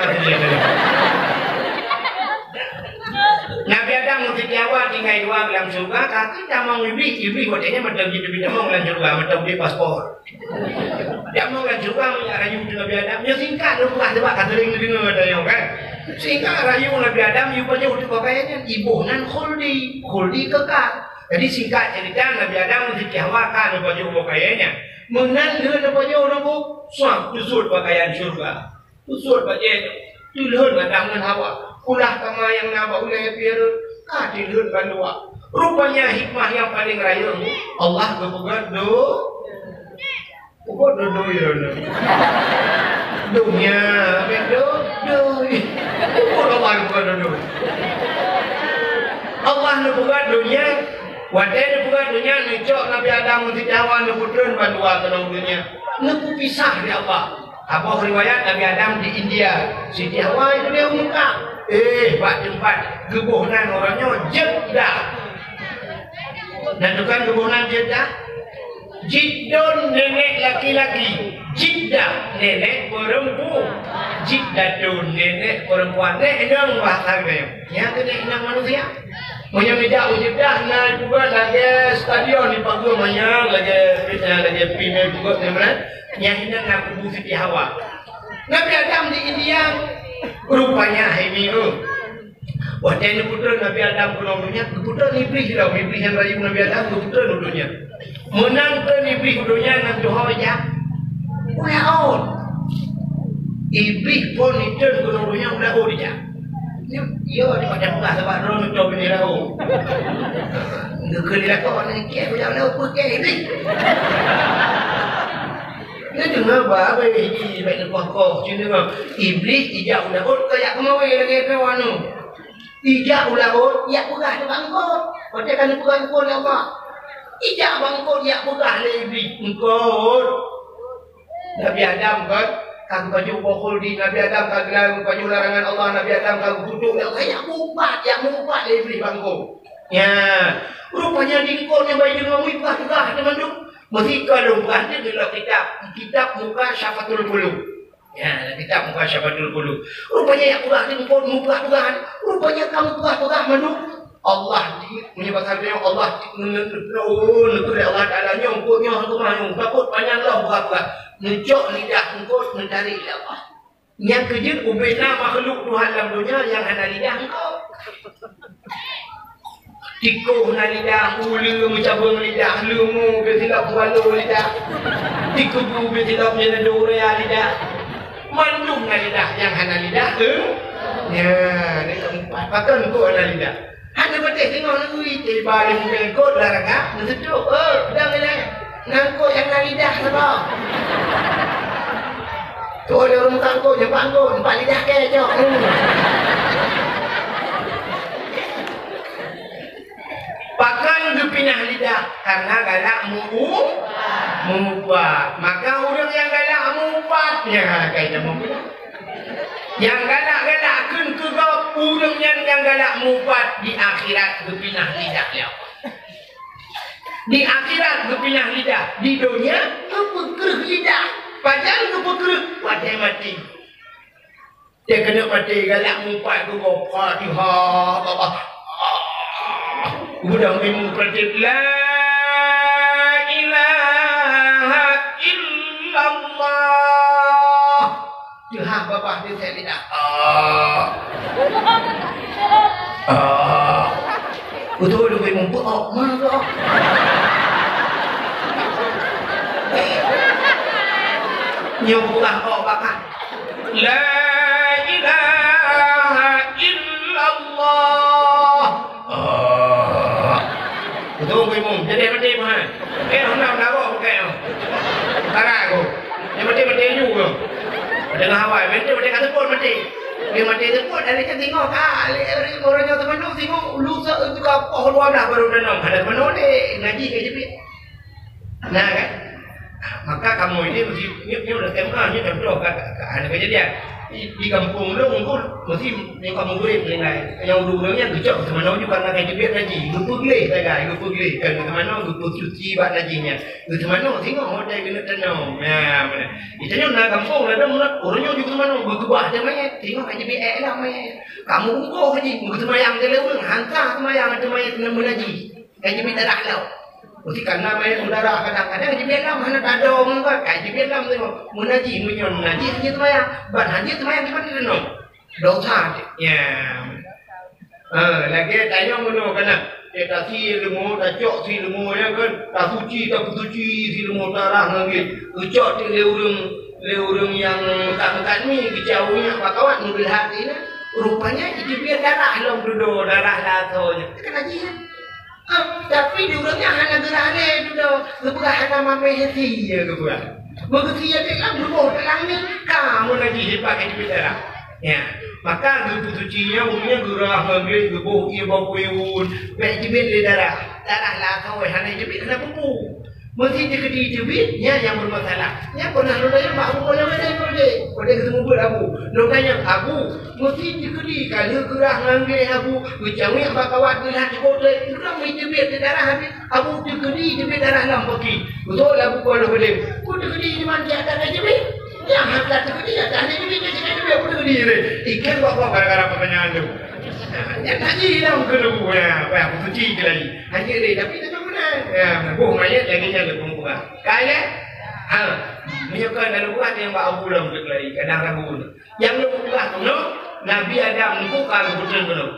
Nabi Adam Jawa tinggal dua dalam surga, kaki dah mau ibi, ibi kodenya macam gitu dia mau dalam surga, macam dia paspor. Dia mau dalam surga punya rayu Nabi Adam, ya singkat lu bukan sebab kata ring dengar ada yang kan. Singkat rayu Nabi Adam, ibu punya untuk pakaiannya, ibu nan khuldi, khuldi kekal. Jadi singkat cerita Nabi Adam mesti Jawa kan baju pakaiannya. Dia ada baju orang bu, suam tusut pakaian surga, tusut pakaian, tulun dengan hawa ulah kama yang nama oleh biar kadilun bandua. Rupanya hikmah yang paling raya Allah berpegang do. Kok do do ya do. Dunia do do. Kok Allah berpegang do. Allah berpegang dunia. Wadai berpegang dunia ngecok Nabi Adam di Jawa neputun bandua kenang dunia. Nepu pisah di Allah. Apa riwayat Nabi Adam di India. Siti Hawa itu dia umumkan. Eh, buat tempat gebuhnan orangnya Jeddah. Dan bukan gebuhnan Jeddah. Jiddon nenek laki-laki. Jiddah nenek perempuan. Cik dadun nenek perempuan nenek dong bahasa dia. Ya nenek nak manusia. Punya meja ujib dah nak juga lagi stadion di pagu banyak lagi lagi pime juga. Yang ini nak kubu Siti Hawa. Nabi Adam di India rupanya ini oh. Wah, ini putra Nabi Adam pun dunia, putra Iblis lah, Iblis yang rayu Nabi Adam, putra dunia. Menang ke Iblis dunia nak Tuhan ya. Wah, on. Iblis pun itu dunia udah dia. Yo, di macam buka sebab dulu nak coba ni lah. Nggak kena kau ni, kaya macam mana apa kaya Ini dengar apa ini baik lepas kau. Cina kau, iblis ijak udah oh kayak kemawai lagi kawan tu. Ijak ulah oh, ya pegah tu bangkot. Kau kan pegah kau ni apa? Ijak bangkot ya pegah le iblis. Engkau. Nabi Adam kan Kau baju pokol di Nabi Adam kau gelar baju larangan Allah Nabi Adam kau kutuk ya kayak mumpat ya mumpat le iblis bangkot. Ya, rupanya dingkol yang baik dengan juga teman-teman. Mesti kalau berada dalam kitab Kitab muka syafatul bulu Ya, kitab muka syafatul bulu Rupanya yang kurang ni pun muka Tuhan Rupanya kamu muka Tuhan manu Allah di menyebabkan dia Allah oh nutur Allah Taala nyongkoknya tu mah takut panjanglah buka buka ngejok lidah engkau mencari Allah. Yang kerja ubina makhluk Tuhan dalam dunia yang ada lidah engkau Tikuh na lidah, ulu mencabung lidah, lumu bertilap walu lidah. Tikuh bertilap menjadi dua ya lidah. Mandung na lidah yang hana lidah tu. Ya, ni keempat. Pakai untuk hana lidah. Hana betul tengok negeri. Tiba dia mungkin kot lah raga. Ngeseduk. Oh, dah bilang. Ngangkut yang hana lidah sebab. Tu ada orang kangkut, jempak angkut. Empat lidah ke, cok. Hmm. Pakai untuk pindah lidah karena galak mu mengubah. Maka orang yang galak mengubah ya kaitan mengubah. Yang galak-galak kun ke kau orang yang yang galak mengubah di akhirat berpindah lidah dia. Di akhirat berpindah lidah. Di dunia kepekeruk lidah. Padahal kepekeruk pada mati. Dia kena mati galak mengubah tu kau Fatihah. Mudah minum percaya La ilaha illallah. Tuhan bapa dia saya lidah Ah Ah Betul dia minum pun Oh mana tu Nyom bukan oh bakar La Kau. Jadi mati mah. Eh, hendak nak bawa pakai tu. Tarak aku. Yang mati mati juga. Dengan Hawaii, mati mati kata pun mati. Dia mati tu pun ada kan tengok kali orang yang tu tengok lusa itu apa luar dah baru dah nom. Ada teman ni ngaji ke jepit. Nah kan. Maka kamu ini mesti ni ni udah kemah ni contoh kat ada kejadian di, kampung lu pun mesti ni kamu boleh mengenai yang dulunya gejok ke mana juga nak kaji biar ngaji. Lupa gile saya guys lupa gile kan ke mana lupa cuci bak ngajinya. Ke mana tengok hotel kena tenang. Ya mana. Itu nya nak kampung ada mana orangnya juga mana? Berkebah dia main tengok kaji biar lah main. Kamu kau haji ke semayang dia lewat hantar semayang ada main kena mengaji kaji biar darah lau Mesti karena main udara kadang-kadang haji bilam mana tak ada orang kan haji bilam tengok. Munaji munyon munaji haji tu maya ban haji tu maya tidak nom dosa ya. Eh lagi tanya mana kena dia tak si lemu tak cok si lemu ya kan? Tak suci tak suci si lemu darah lagi. Ucok ti leurung leurung yang tak ni kejauhnya apa kawan mobil hati ni rupanya itu biar darah long duduk darah lah tu kena haji Ah, tapi dia orangnya hanya gerak ni tu dah. Lepas hanya mame hati ya ke buat. Ya dia kan berbuat dalam ni. Kamu lagi hebat kan dia darah. Ya. Maka gebu sucinya umumnya gerah maghrib gebu ia bau peun. Baik jebit dia darah. Darah lah kau hanya jebit kena bubu. Mesti dia kedi jebitnya yang bermasalah. Ya pernah lu tanya mak aku kau dia. Kau dia ketemu buat aku. Lu tanya aku. Mesti dia kedi kalau gerah ngambil aku. Ucawi apa kawat gerah di kota. Gerah mai jebit di darah habis. Aku dia kedi jebit darah lam pergi. Betul lah aku kau boleh. Kau dia kedi di mana dia ada jebit. Yang hamzah tu dia tak ada dia dia dia dia apa dia dia. Ikan buat apa gara-gara pertanyaan tu. Ya tak ji dah muka tu ya. Apa aku suci ke lagi. Hanya dia tapi tak buh mayat lagi jaga pembuka. Kaya Ha, menyukai dalam buah yang buat abu dalam lagi kadang ragu. Yang lu buka tu, Nabi Adam ni bukan betul betul.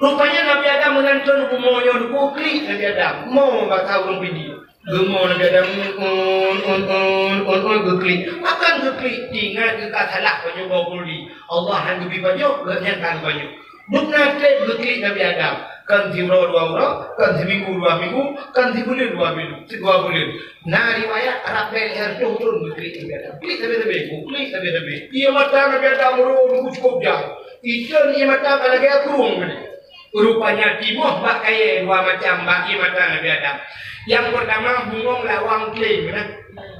Rupanya Nabi Adam menantun umurnya di kukli Nabi Adam. Mau bakal urung video. Gemuk Nabi Adam un un un un un kukli. Makan kukli. Ingat ke salah banyak bawa kuli. Allah yang lebih banyak, kenyataan banyak. Dukna klik kukli Nabi Adam. Kan timro dua orang, kan timinggu dua minggu, kan tibulir dua minggu, dua bulir. Nah riwayat Arab bel her tu turun kukli Nabi Adam. Klik Nabi Adam, kukli Nabi Adam. Ia mata Nabi Adam urung cukup jauh. Itu ia mata kalau dia kurung rupanya timuh bak kaya dua macam bagi mata Nabi Adam. Yang pertama bungong lawang klaim nah.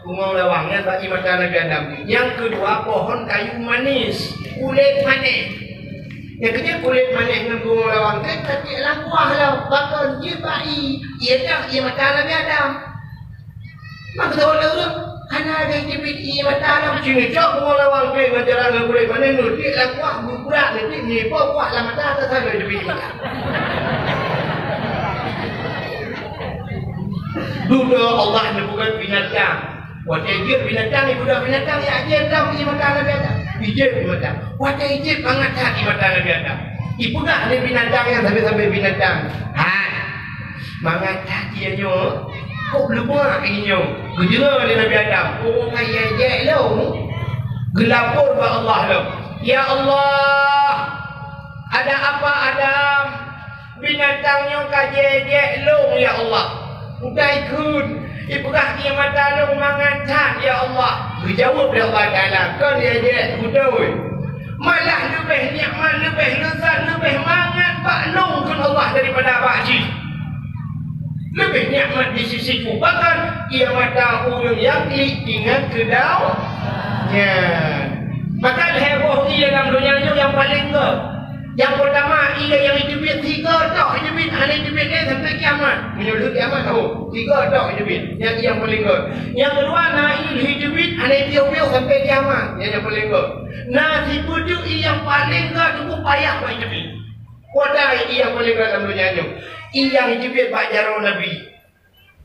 Bungong lawangnya bagi mata Nabi Adam. Yang kedua pohon kayu manis, kulit manis. Yang ketiga kulit manis dengan bungong lawang kan tapi lah buah lah bakal dia bayi. Ia dah ia mata Nabi Adam. Maka tahu lah Karena ada yang dibit ia mata Adam sini cok bungong lawang klaim ngajaran dengan kulit manis tu. Dia lah buah burak nanti ni buah lah mata atas sana mata. Duda Allah ni bukan binatang. Wajah ijib binatang ni budak binatang ya ijib dah pergi makan Nabi Ijib binatang. Wajah ijib banget di makan Nabi Adam. Ibu nak ni binatang yang sampai-sampai binatang. Ha. Mangat tak dia nyo. Belum buat ini nyo. Gejera ni Nabi Adam. Oh kaya ijib lo. Gelapur ba Allah lo. Ya Allah. Ada apa Adam? Binatangnya kajejek long ya Allah. Udah ikut. Ibukah dia mata lu mangacat ya Allah. Dijawab dia Allah Ta'ala. Kau dia je kudui. Malah lebih nikmat, lebih lezat, lebih mangat Pak Long kan Allah daripada Pak Haji. Lebih nikmat di sisiku. Bahkan ia mata urung yang ingat ke dau. Ya. Maka heboh ia dalam dunia yang paling ke. Yang pertama, ia yang hidupin tiga tak hidupin. Ada hidupin dia sampai kiamat. Menyulut kiamat tahu. Tiga tak hidupin. Yang yang paling good. Yang kedua, nah ini hidupin. Ada tiup-tiup sampai kiamat. Yang yang paling good. Nah, si bujuk yang paling good cukup payah buat hidupin. Kuatai ia yang paling good dalam dunia ni. Ia yang hidupin Pak Jarau Nabi.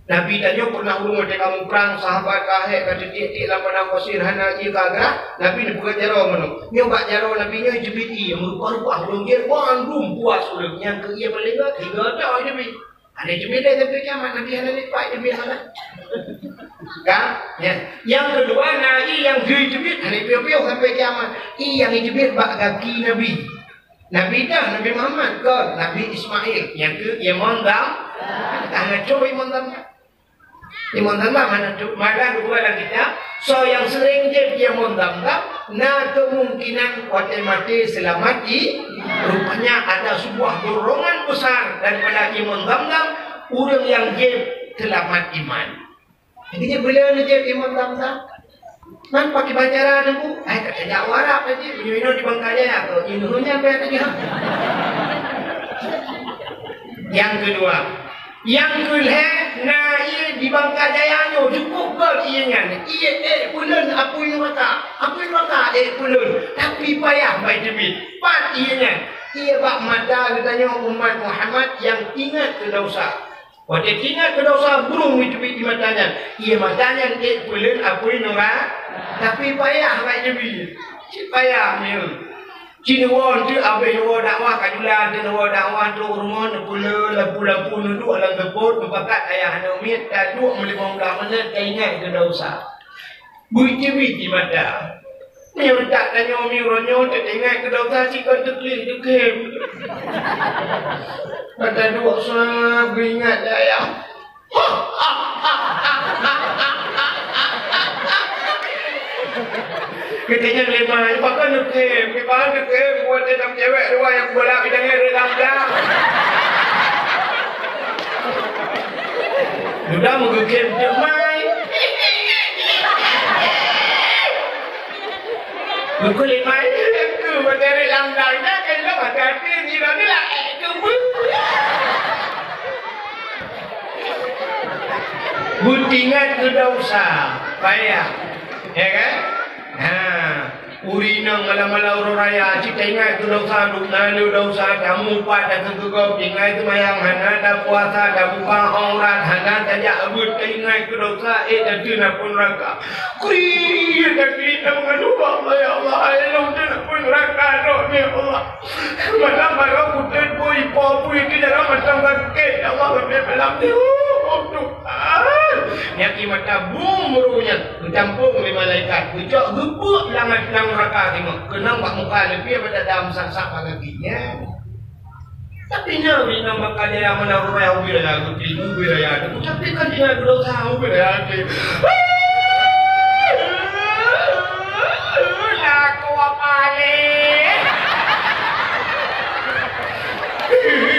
Nabi tanya pernah urung ada kamu perang sahabat kahek kata dia dia lah pada kosir hana ia kagak Nabi ni bukan jaro mana. Ni buat jaro Nabi nya jebit ia merupa-rupa urung dia bandung puas urung yang ke ia paling gak tiga tak ada jebit ada jebit dia tapi kiamat Nabi hana ni pak jebit hana kan? Ya. Yang kedua nabi yang ge jebit hana piu-piu sampai kiamat. I yang jebit bak kaki Nabi. Nabi dah Nabi Muhammad ke? Nabi Ismail. Yang ke? Ia mondam Tangan coba mondam Imam Tambah mana tu? Mana dua dalam kita. So yang sering je dia mondam na kemungkinan kuatai mati selamat di rupanya ada sebuah dorongan besar daripada Imam Tambah orang yang je selamat iman. Jadi dia bila ni je Imam Tambah Man pakai bacara tu, eh tak ada warak aja, minum di bangkanya atau induhnya apa tadi? Yang kedua, yang kulhe na ia di bangka jaya nyo cukup ke ia nyan ia eh pulun apa yang mata apa yang mata eh pulun tapi payah baik debit pat ia nyan ia bak mata katanya umat Muhammad yang ingat ke dosa. Dia ingat ke dosa burung itu di matanya ia matanya eh pulun apa yang mata tapi payah baik debit payah ni Cina wan tu abai hawa dakwah kajulan dan hawa dakwah tu rumah nak pula lampu-lampu nuduk dalam kebut berbakat ayah anak umit dan duk melima belah mana tak ingat ke dosa. Buiti-buiti mata. Ni tak tanya umi ronyo tak ingat ke dosa si kau teklik teklik. Kata duk sah beringat dah ayah. Ha ha ha ha ha ha Katanya lima, bahkan nukim, bahkan nukim, buat enam cewek dua yang bola bidangnya dalam dalam. Sudah mengukim jemai. Buku lima itu berdiri lamdang dah kan lo hati-hati ni lo ni lah. Butingan sudah usah, payah. Ya kan? Ha. Urina malam-malam orang raya Cik ingat tu dah usah Duk nalu dah usah Kamu kuat dah kegegap Ingat tu mayang Hana dah puasa Dah buka aurat Hana tajak abut Ingat tu dah usah Eh dah tu nak pun raka Kuri Dah kiri Dah mengandung Allah ya Allah Elok tu nak pun raka Dok ni ya Allah Malam-malam Kutin pun Ipo pun Itu jangan macam sakit Ya Allah Lebih malam ni Tuhan Yang mata bumrunya Kecampung oleh malaikat. Kecok gebuk langat lang raka tengok. Kenang bak muka lebih pada dalam sak-sak laginya tapi nabi nama kaya yang mana rumah yang ubir ya gusti ubir ya tapi kan dia belum tahu ubir ya gusti aku apa ni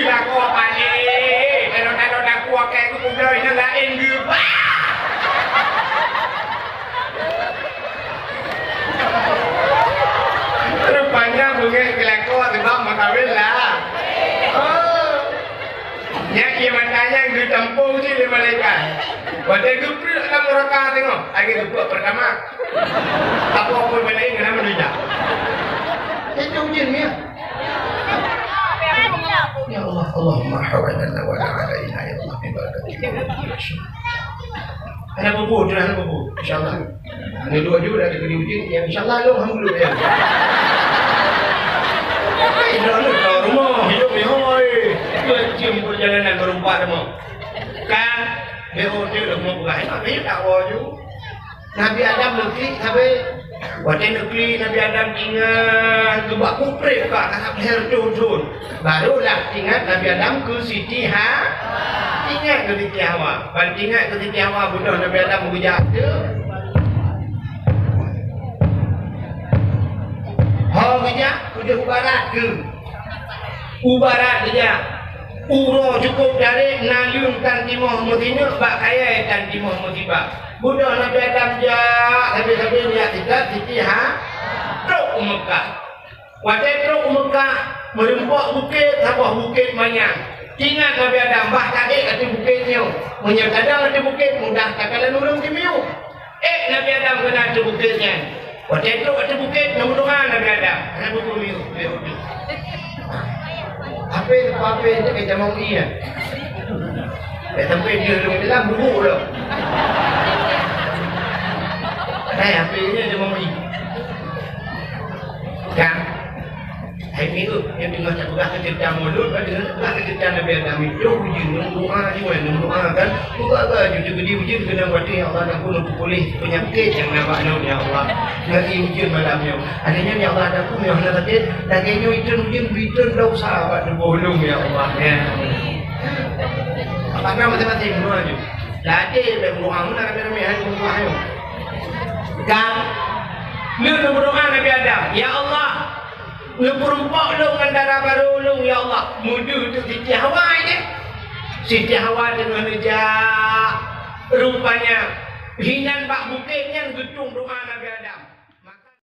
aku apa ni kalau kalau aku akan aku punya ini lain juga Rupanya bunga sebab makawin lah. Oh. Yang ia matanya yang ditampung si lima malaikat. Pada gupri dalam mereka tengok. Lagi gupri pertama. Apa-apa benda ini kena menunjuk. Itu ujian ni. Ya Allah, Allahumma hawalana wa la'alaina ya Allah ibadatika Ada bubu, ada bubu. InsyaAllah. Ada dua juga ada kena ujian. Yang insyaAllah Alhamdulillah. Ya. Hidup lu kau rumah, hidup ni hoi. Kecim perjalanan berempat demo. Kan, hero dia dah mau berai. Tapi tak waju. Nabi Adam negeri sampai Waktu negeri Nabi Adam ingat Gebak kuprik kak Tak boleh rejun Barulah ingat Nabi Adam ke Siti Ha Ingat ke Siti Hawa Kalau ingat ke Siti Hawa Bunuh Nabi Adam mengujar dia Ha kerja Kerja ubarat ke? Ubarat kerja Uro cukup dari Nalium tan timah Medina Bak kaya tan timah Medina Budak Adam jak Habis-habis niat kita Siti ha? Truk Mekah. Waktu truk Mekah Merempak bukit Sabah bukit banyak. Ingat Nabi Adam Bah tadi kata bukitnya Menyekadang ada bukit Mudah takalan orang kimiu Eh Nabi Adam kena ada bukitnya Waktu truk ada bukit Nombor Nabi Adam Kena bukit miu Apa apa yang kita mau ni ya? Sampai dia dalam buruk dah. Đây là phí cho mong gì Kan Em đừng ngọt chẳng cái chân một lúc Cái đứa Gak cái chân Nabi Adam? Itu Ujung doa Juga yang doa kan Buka ke juga dia ujian Kena buat Ya Allah Dan pun pulih. Penyakit yang nampak Ya Allah. Nanti ujian malamnya Adanya Ya Allah Ada pun Ya Allah Tadi Dan kayaknya ujian Ujian Ujian Dah sahabat Bolong Ya Allah. Ya. Apa masing-masing Doa je Latih Dan doa Mana ramai-ramai Hai doa Hai Kan? Nak berdoa Nabi Adam. Ya Allah Lu perempak lu dengan darah baru lu Ya Allah. Mudu tu Siti Hawa ini. Siti Hawa dengan nejak Rupanya Hinan bak bukit yang getung doa Nabi